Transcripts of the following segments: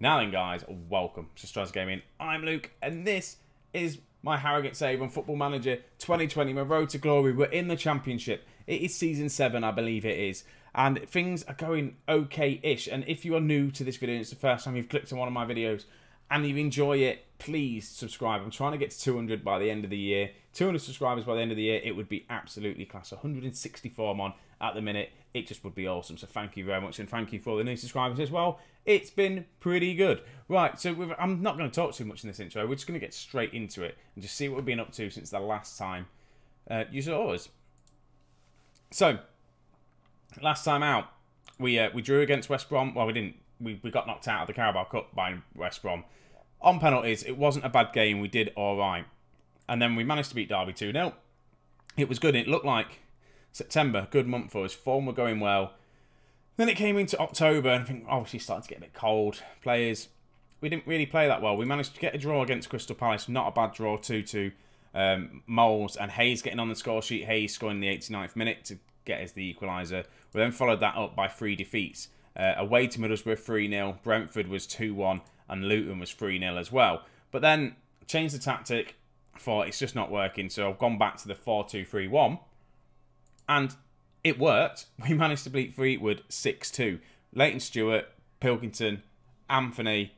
Now then, guys, welcome to Strasz Gaming. I'm Luke, and this is my Harrogate save on Football Manager 2020, my road to glory. We're in the Championship. It is Season 7, I believe it is. And things are going okay-ish. And if you are new to this video, and it's the first time you've clicked on one of my videos, and you enjoy it, please subscribe. I'm trying to get to 200 by the end of the year. 200 subscribers by the end of the year, it would be absolutely class. 164 I'm on at the minute. It just would be awesome. So thank you very much, and thank you for all the new subscribers as well. It's been pretty good. Right, so I'm not going to talk too much in this intro. We're just going to get straight into it and just see what we've been up to since the last time uh, you saw us. So, last time out, we uh, we drew against West Brom. Well, we didn't. We, we got knocked out of the Carabao Cup by West Brom. On penalties, it wasn't a bad game. We did all right. And then we managed to beat Derby 2 0. It was good. It looked like September, good month for us. Form were going well. Then it came into October, and I think obviously starting to get a bit cold. Players, we didn't really play that well. We managed to get a draw against Crystal Palace, not a bad draw, 2 2. Um, Moles and Hayes getting on the score sheet. Hayes scoring the 89th minute to get us the equaliser. We then followed that up by three defeats. Uh, away to Middlesbrough 3 0, Brentford was 2 1, and Luton was 3 0 as well. But then changed the tactic, it's just not working, so I've gone back to the 4 2 3 1, and it worked. We managed to beat Fleetwood 6 2. Leighton Stewart, Pilkington, Anthony,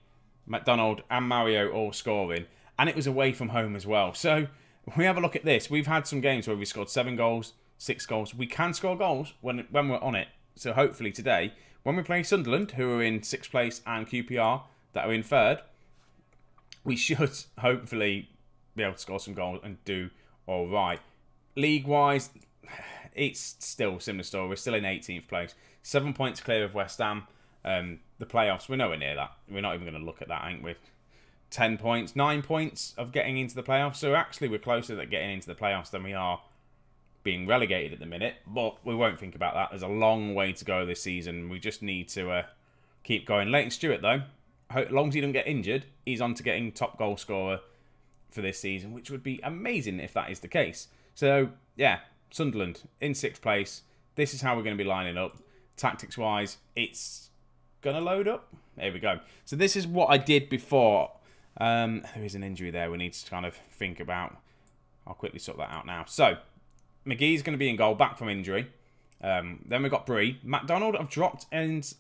McDonald, and Mario all scoring, and it was away from home as well. So we have a look at this. We've had some games where we scored seven goals, six goals. We can score goals when when we're on it. So hopefully today, when we play Sunderland, who are in sixth place, and QPR that are in third, we should hopefully be able to score some goals and do all right. League wise, it's still similar story. We're still in 18th place, seven points clear of West Ham. Um, the playoffs, we're nowhere near that. We're not even going to look at that, ain't we? 10 points, 9 points of getting into the playoffs. So actually, we're closer to getting into the playoffs than we are being relegated at the minute. But we won't think about that. There's a long way to go this season. We just need to uh, keep going. Leighton Stewart, though, as long as he doesn't get injured, he's on to getting top goal scorer for this season, which would be amazing if that is the case. So, yeah, Sunderland in sixth place. This is how we're going to be lining up. Tactics wise, it's going to load up. There we go. So, this is what I did before. Um, there is an injury there we need to kind of think about. I'll quickly sort that out now. So, McGee's going to be in goal, back from injury. Um, then we've got Bree. McDonald, I've dropped and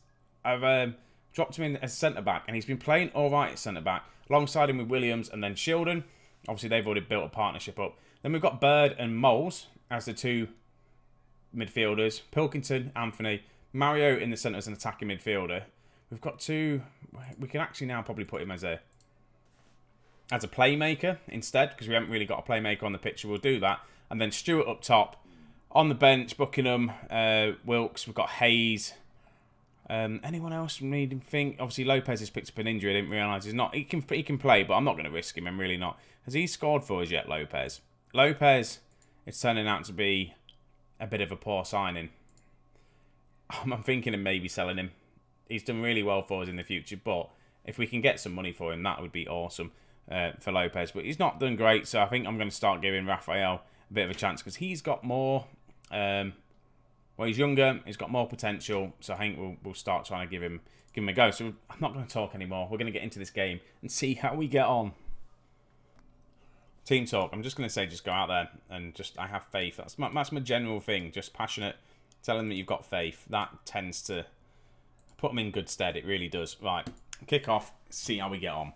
I've um, dropped him in as centre back, and he's been playing all right at centre back, alongside him with Williams and then Shildon. Obviously, they've already built a partnership up. Then we've got Bird and Moles as the two midfielders. Pilkington, Anthony, Mario in the centre as an attacking midfielder. We've got two. We can actually now probably put him as a as a playmaker instead because we haven't really got a playmaker on the picture. We'll do that, and then Stewart up top. On the bench, Buckingham, uh, Wilkes. We've got Hayes. Um, anyone else need to think? Obviously, Lopez has picked up an injury. I didn't realise he's not. He can he can play, but I'm not going to risk him. I'm really not. Has he scored for us yet, Lopez? Lopez it's turning out to be a bit of a poor signing. I'm thinking of maybe selling him. He's done really well for us in the future, but if we can get some money for him, that would be awesome uh, for Lopez. But he's not done great, so I think I'm going to start giving Raphael a bit of a chance because he's got more. Um, well, he's younger, he's got more potential, so I think we'll, we'll start trying to give him give him a go. So I'm not going to talk anymore. We're going to get into this game and see how we get on. Team talk. I'm just going to say, just go out there and just, I have faith. That's my, that's my general thing. Just passionate, telling them that you've got faith. That tends to put them in good stead. It really does. Right, kick off, see how we get on.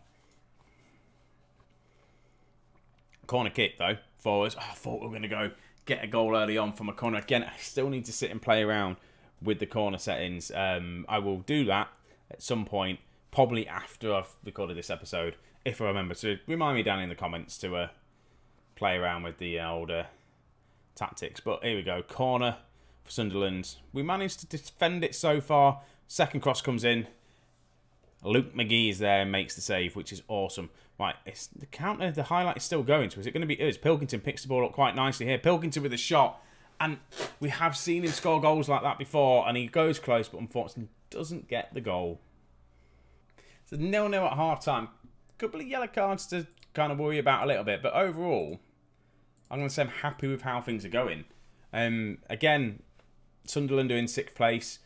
Corner kick, though, forwards. Oh, I thought we were going to go get a goal early on from a corner. Again, I still need to sit and play around with the corner settings. Um, I will do that at some point, probably after I've recorded this episode, if I remember. So remind me down in the comments to uh, play around with the uh, older tactics. But here we go, corner for Sunderland. We managed to defend it so far. Second cross comes in. Luke McGee is there and makes the save, which is awesome. Right, it's the counter, the highlight is still going. So is it going to be us? Pilkington picks the ball up quite nicely here. Pilkington with a shot. And we have seen him score goals like that before. And he goes close, but unfortunately doesn't get the goal. So nil-nil at half-time. A couple of yellow cards to kind of worry about a little bit. But overall, I'm going to say I'm happy with how things are going. Um, again, Sunderland are in sixth place.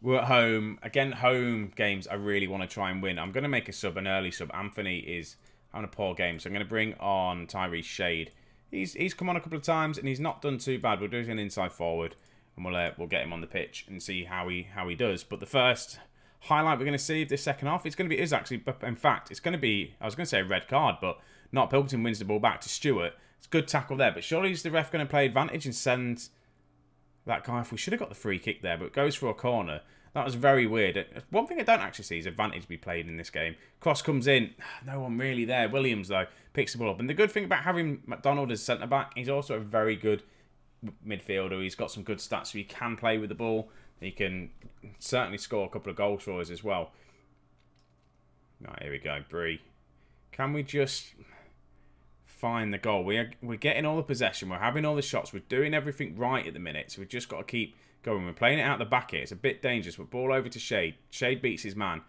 We're at home. Again, home games I really want to try and win. I'm going to make a sub, an early sub. Anthony is having a poor game, so I'm going to bring on Tyrese Shade. He's he's come on a couple of times and he's not done too bad. We'll do an inside forward and we'll uh, we'll get him on the pitch and see how he how he does. But the first highlight we're going to see of this second half, it's going to be is actually in fact it's going to be I was going to say a red card, but not Pilkington wins the ball back to Stewart. It's good tackle there, but surely is the ref going to play advantage and send that guy? If we should have got the free kick there, but goes for a corner. That was very weird. One thing I don't actually see is advantage be played in this game. Cross comes in. No one really there. Williams, though, picks the ball up. And the good thing about having McDonald as centre-back, he's also a very good midfielder. He's got some good stats, so he can play with the ball. He can certainly score a couple of goals for us as well. Right, here we go. Bree. Can we just find the goal? We're, we're getting all the possession. We're having all the shots. We're doing everything right at the minute. So we've just got to keep going. We're playing it out the back here. It's a bit dangerous. But ball over to Shade. Shade beats his man.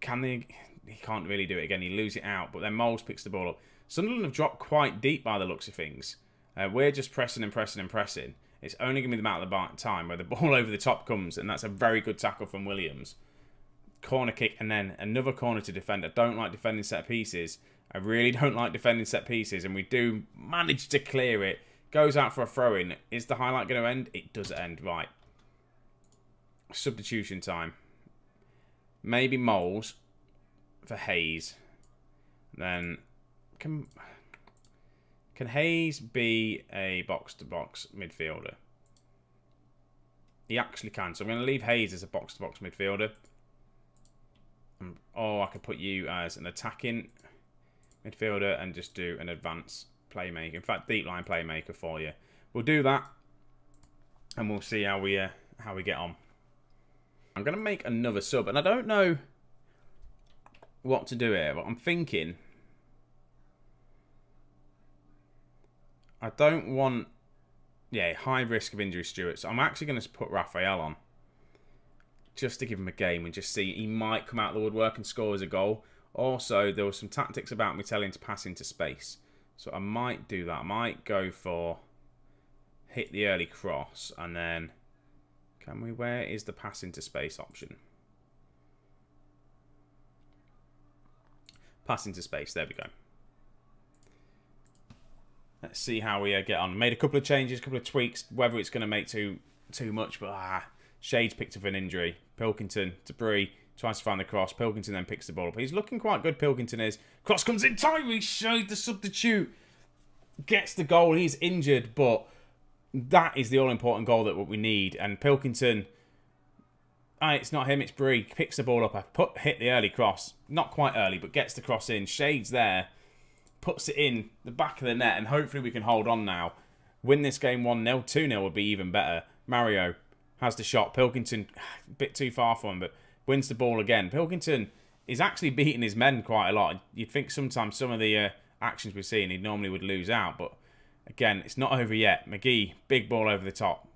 Can they... He can't really do it again. He loses it out. But then Moles picks the ball up. Sunderland have dropped quite deep by the looks of things. Uh, we're just pressing and pressing and pressing. It's only going to be the amount of the time where the ball over the top comes. And that's a very good tackle from Williams. Corner kick and then another corner to defend. I don't like defending set pieces. I really don't like defending set pieces. And we do manage to clear it Goes out for a throw-in. Is the highlight going to end? It does end. Right. Substitution time. Maybe Moles for Hayes. Then can can Hayes be a box-to-box -box midfielder? He actually can. So I'm going to leave Hayes as a box-to-box -box midfielder. Oh, I could put you as an attacking midfielder and just do an advance playmaker. In fact, deep lying playmaker for you. We'll do that, and we'll see how we uh, how we get on. I'm going to make another sub, and I don't know what to do here, but I'm thinking I don't want, yeah, high risk of injury Stewart. So I'm actually going to put Raphael on just to give him a game and just see he might come out of the woodwork and score as a goal. Also, there was some tactics about me telling to pass into space. So I might do that. I might go for hit the early cross and then can we where is the pass into space option? Pass into space, there we go. Let's see how we uh, get on. Made a couple of changes, a couple of tweaks, whether it's going to make too too much, but ah, Shades picked up an injury. Pilkington, Debris, tries to find the cross. Pilkington then picks the ball up. He's looking quite good, Pilkington is. Cross comes in. Tyrese Shade, the substitute, gets the goal. He's injured, but that is the all-important goal that what we need. And Pilkington, ah, it's not him, it's Bree. Picks the ball up. I put hit the early cross. Not quite early, but gets the cross in. Shades there. Puts it in the back of the net, and hopefully we can hold on now. Win this game 1-0. 2-0 would be even better. Mario has the shot. Pilkington, a bit too far for him, but wins the ball again. Pilkington is actually beating his men quite a lot. You'd think sometimes some of the uh, actions we're seeing, he normally would lose out, but again, it's not over yet. McGee, big ball over the top.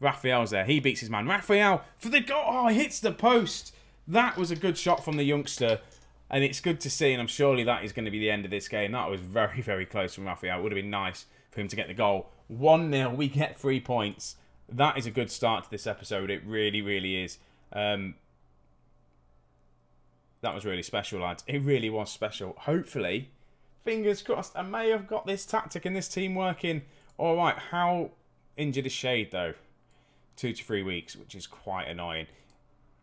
Raphael's there. He beats his man. Raphael for the goal. Oh, hits the post. That was a good shot from the youngster. And it's good to see, and I'm surely that is going to be the end of this game. That was very, very close from Raphael. It would have been nice for him to get the goal. 1-0, we get three points. That is a good start to this episode. It really, really is. Um, that was really special, lads. It really was special. Hopefully, fingers crossed, I may have got this tactic and this team working. All right, how injured is Shade, though? Two to three weeks, which is quite annoying.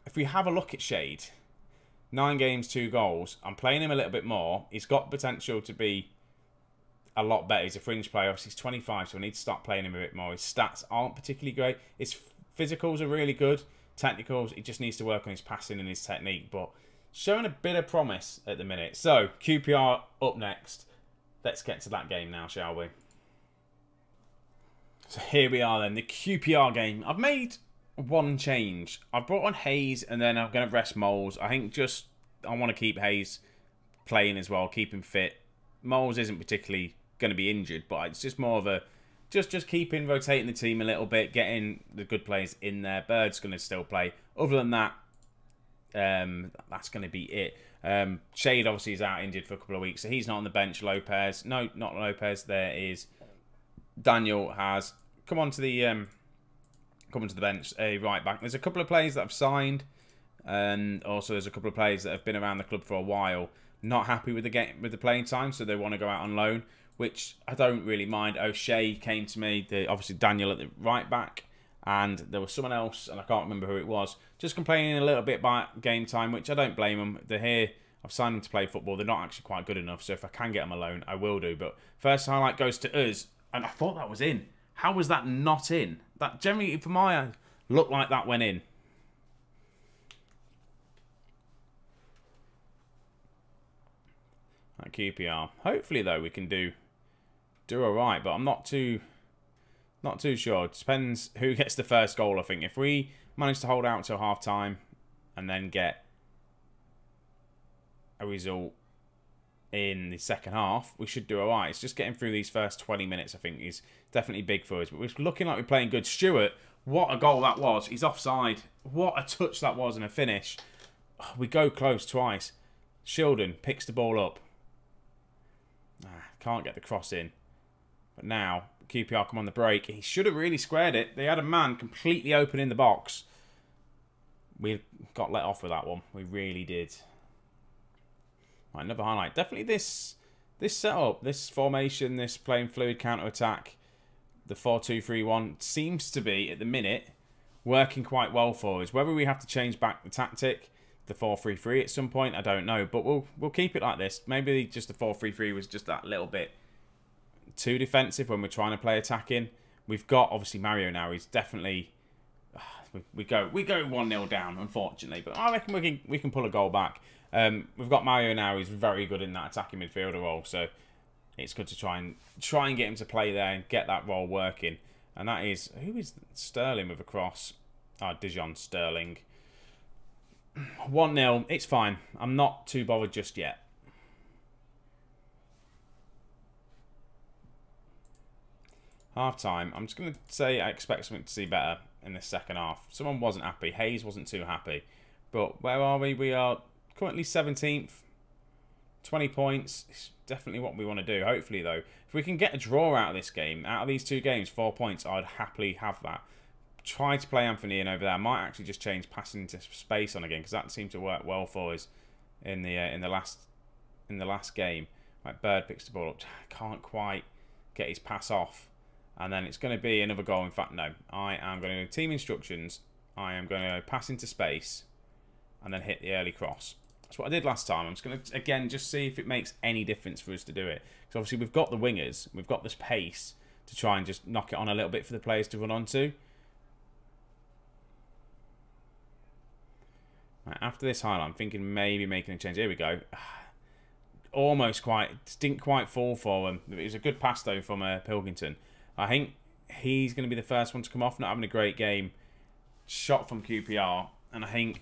If we have a look at Shade, nine games, two goals. I'm playing him a little bit more. He's got potential to be a lot better. He's a fringe player. Obviously, he's 25, so I need to start playing him a bit more. His stats aren't particularly great. His physicals are really good. Technicals, he just needs to work on his passing and his technique. But showing a bit of promise at the minute. So, QPR up next. Let's get to that game now, shall we? So here we are then, the QPR game. I've made one change. I've brought on Hayes and then I'm going to rest Moles. I think just, I want to keep Hayes playing as well, keep him fit. Moles isn't particularly going to be injured, but it's just more of a, just just keeping, rotating the team a little bit, getting the good players in there. Bird's going to still play. Other than that, um, that's going to be it. Um, Shade obviously is out injured for a couple of weeks, so he's not on the bench. Lopez, no, not Lopez. There is Daniel has come on to the um, coming to the bench, a right back. There's a couple of players that have signed, and also there's a couple of players that have been around the club for a while, not happy with the game with the playing time, so they want to go out on loan, which I don't really mind. O'Shea came to me, the, obviously Daniel at the right back, and there was someone else, and I can't remember who it was, just complaining a little bit about game time, which I don't blame them. They're here. I've signed them to play football. They're not actually quite good enough, so if I can get them alone, I will do. But first highlight goes to us, and I thought that was in. How was that not in? That generally, for my eyes, looked like that went in. At QPR. Hopefully, though, we can do do all right, but I'm not too not too sure. Depends who gets the first goal, I think. If we manage to hold out until half time and then get a result in the second half, we should do all right. It's just getting through these first 20 minutes, I think, is definitely big for us. But we're looking like we're playing good. Stewart, what a goal that was. He's offside. What a touch that was and a finish. We go close twice. Shildon picks the ball up. Ah, can't get the cross in. But now, QPR come on the break. He should have really squared it. They had a man completely open in the box. We got let off with that one. We really did. Right, another highlight. Definitely this this setup, this formation, this playing fluid counter attack, the 4-2-3-1 seems to be at the minute working quite well for us. Whether we have to change back the tactic, the 4-3-3 at some point, I don't know. But we'll we'll keep it like this. Maybe just the 4-3-3 was just that little bit too defensive when we're trying to play attacking. We've got obviously Mario now. He's definitely we, we go we go one 0 down, unfortunately. But I reckon we can we can pull a goal back. Um, we've got Mario now. He's very good in that attacking midfielder role, so it's good to try and try and get him to play there and get that role working. And that is who is Sterling with a cross? Ah, oh, Dujon Sterling. One 0 It's fine. I'm not too bothered just yet. Half time. I'm just going to say I expect something to see better in the second half. Someone wasn't happy. Hayes wasn't too happy. But where are we? We are currently 17th. 20 points. It's definitely what we want to do. Hopefully, though, if we can get a draw out of this game, out of these two games, four points, I'd happily have that. Try to play Anthony in over there. I might actually just change passing into space on again because that seemed to work well for us in the uh, in the last in the last game. Like Bird picks the ball up, can't quite get his pass off and then it's going to be another goal. In fact, no, I am going to do team instructions. I am going to pass into space and then hit the early cross. That's what I did last time. I'm just going to, again, just see if it makes any difference for us to do it. Because obviously we've got the wingers, we've got this pace to try and just knock it on a little bit for the players to run onto. Right, after this highlight, I'm thinking maybe making a change. Here we go. Almost quite, didn't quite fall for him. It was a good pass though from uh, Pilkington. I think he's going to be the first one to come off, not having a great game. Shot from QPR. And I think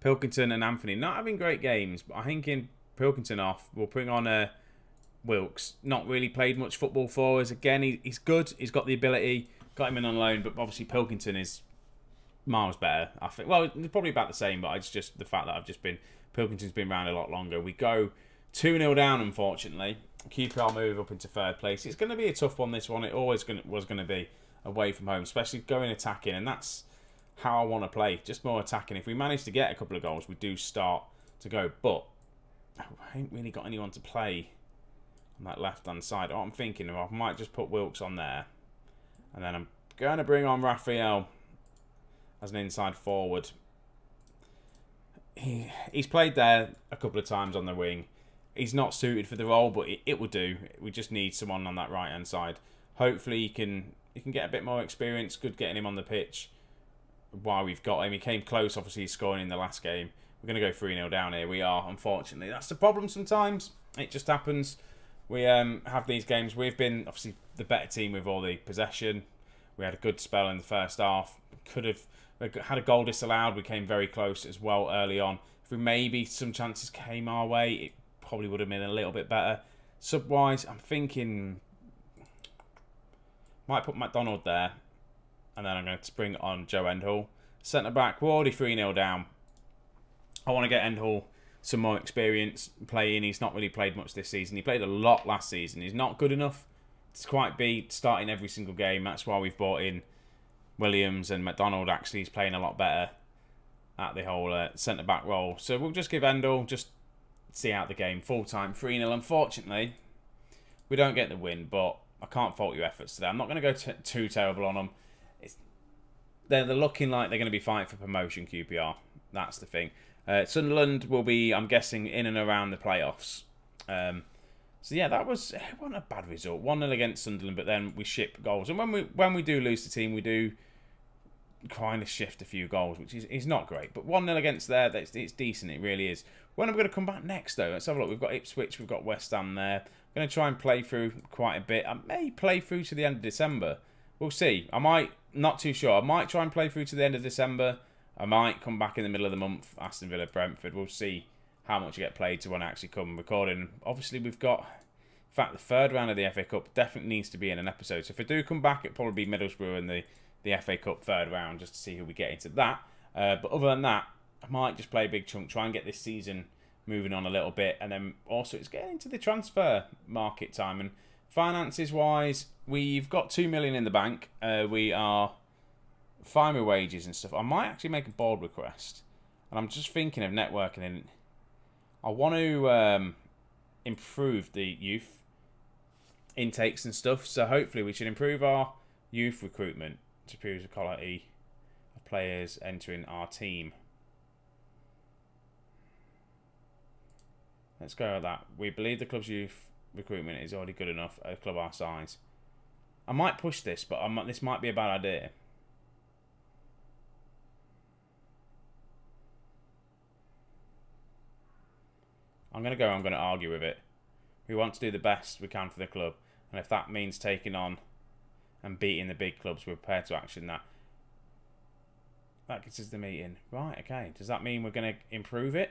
Pilkington and Anthony not having great games, but I think in Pilkington off, we'll bring on a uh, Wilkes. Not really played much football for us. Again, he, he's good. He's got the ability. Got him in on loan, but obviously Pilkington is miles better. I think. Well, probably about the same, but it's just the fact that I've just been Pilkington's been around a lot longer. We go two 0 down, unfortunately. QPR move up into third place. It's going to be a tough one. This one, it always was going to be away from home, especially going attacking, and that's how I want to play. Just more attacking. If we manage to get a couple of goals, we do start to go. But I ain't really got anyone to play on that left hand side. I'm thinking of, I might just put Wilkes on there, and then I'm going to bring on Raphael as an inside forward. He, he's played there a couple of times on the wing he's not suited for the role, but it, it will do. We just need someone on that right hand side. Hopefully, he can he can get a bit more experience. Good getting him on the pitch while we've got him. He came close, obviously, scoring in the last game. We're going to go 3 0 down here. We are, unfortunately. That's the problem sometimes. It just happens. We um, have these games. We've been, obviously, the better team with all the possession. We had a good spell in the first half. Could have had a goal disallowed. We came very close as well early on. If we maybe some chances came our way, it probably would have been a little bit better. Sub-wise, I'm thinking... Might put McDonald there. And then I'm going to spring on Joe Endhall. Centre-back, we're already 3-0 down. I want to get Endhall some more experience playing. He's not really played much this season. He played a lot last season. He's not good enough to quite be starting every single game. That's why we've brought in Williams and McDonald actually he's playing a lot better at the whole uh, centre back role. So we'll just give Endel just see out the game full time 3 0. Unfortunately, we don't get the win, but I can't fault your efforts today. I'm not going to go too terrible on them. It's, they're, they're looking like they're going to be fighting for promotion, QPR. That's the thing. Uh, Sunderland will be, I'm guessing, in and around the playoffs. Um, so yeah, that was it wasn't a bad result. One 0 against Sunderland, but then we ship goals. And when we when we do lose the team, we do kind of shift a few goals, which is, is not great. But 1 0 against there, that's, it's decent. It really is. When are we going to come back next, though? Let's have a look. We've got Ipswich, we've got West Ham there. I'm going to try and play through quite a bit. I may play through to the end of December. We'll see. I might, not too sure. I might try and play through to the end of December. I might come back in the middle of the month, Aston Villa, Brentford. We'll see how much I get played to when I actually come recording. Obviously, we've got, in fact, the third round of the FA Cup definitely needs to be in an episode. So if I do come back, it'll probably be Middlesbrough and the the FA Cup third round just to see who we get into that. Uh, but other than that, I might just play a big chunk, try and get this season moving on a little bit, and then also it's getting into the transfer market time and finances wise, we've got two million in the bank. Uh, we are fine with wages and stuff. I might actually make a board request, and I'm just thinking of networking and I want to um, improve the youth intakes and stuff. So hopefully we should improve our youth recruitment superior quality of players entering our team. Let's go with that. We believe the club's youth recruitment is already good enough at a club our size. I might push this, but might, this might be a bad idea. I'm going to go, I'm going to argue with it. We want to do the best we can for the club. And if that means taking on and beating the big clubs, we're prepared to action that. That gets us the meeting. Right, okay. Does that mean we're going to improve it?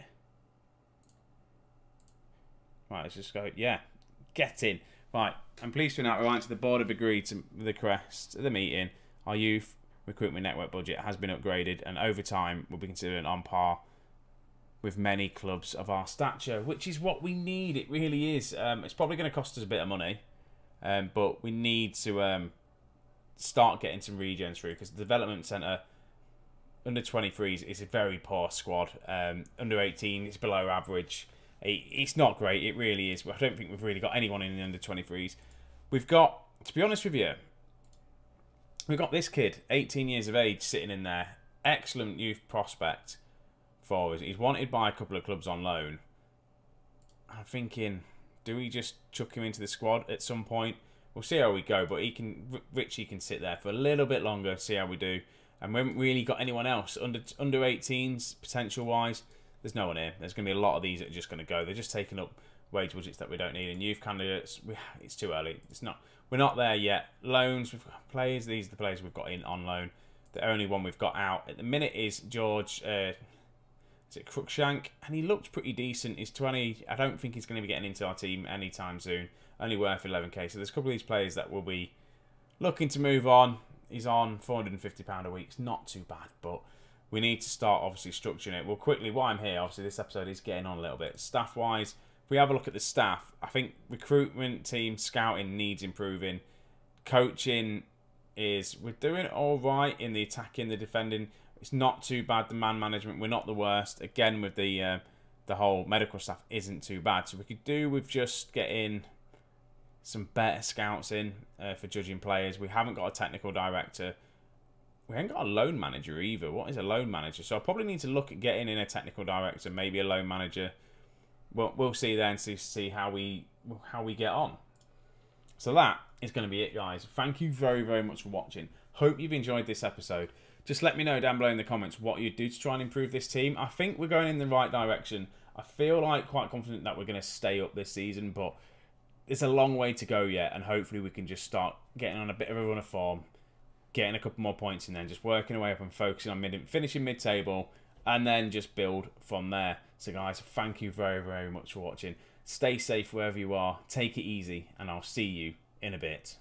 Right, let's just go. Yeah, get in. Right, I'm pleased to announce right to the board have agreed to the crest of the meeting. Our youth recruitment network budget has been upgraded, and over time we'll be considered on par with many clubs of our stature, which is what we need. It really is. Um, it's probably going to cost us a bit of money, um, but we need to um, start getting some regens through because the development centre under 23s is a very poor squad. Um, under 18 it's below average. It, it's not great, it really is. I don't think we've really got anyone in the under 23s. We've got, to be honest with you, we've got this kid, 18 years of age, sitting in there. Excellent youth prospect for us. He's wanted by a couple of clubs on loan. I'm thinking, do we just chuck him into the squad at some point? We'll see how we go. But he can, Richie can sit there for a little bit longer, see how we do. And we haven't really got anyone else under under 18s potential wise. There's no one here. There's going to be a lot of these that are just going to go. They're just taking up wage budgets that we don't need. And youth candidates, we, it's too early. It's not. We're not there yet. Loans, we've got players. These are the players we've got in on loan. The only one we've got out at the minute is George. Uh, is it Cruikshank? And he looked pretty decent. He's 20. I don't think he's going to be getting into our team anytime soon only worth 11k. So there's a couple of these players that will be looking to move on. He's on 450 pound a week. It's not too bad, but we need to start obviously structuring it. Well, quickly, why I'm here, obviously this episode is getting on a little bit staff wise. If we have a look at the staff, I think recruitment team scouting needs improving. Coaching is we're doing all right in the attacking, the defending. It's not too bad. The man management, we're not the worst. Again, with the uh, the whole medical stuff isn't too bad. So we could do with just getting some better scouts in uh, for judging players. We haven't got a technical director. We haven't got a loan manager either. What is a loan manager? So I probably need to look at getting in a technical director, maybe a loan manager. Well, we'll see then see how we how we get on. So that is going to be it, guys. Thank you very very much for watching. Hope you've enjoyed this episode. Just let me know down below in the comments what you'd do to try and improve this team. I think we're going in the right direction. I feel like quite confident that we're going to stay up this season, but it's a long way to go yet, and hopefully we can just start getting on a bit of a run of form, getting a couple more points, and then just working away up and focusing on mid, finishing mid-table, and then just build from there. So, guys, thank you very, very much for watching. Stay safe wherever you are. Take it easy, and I'll see you in a bit.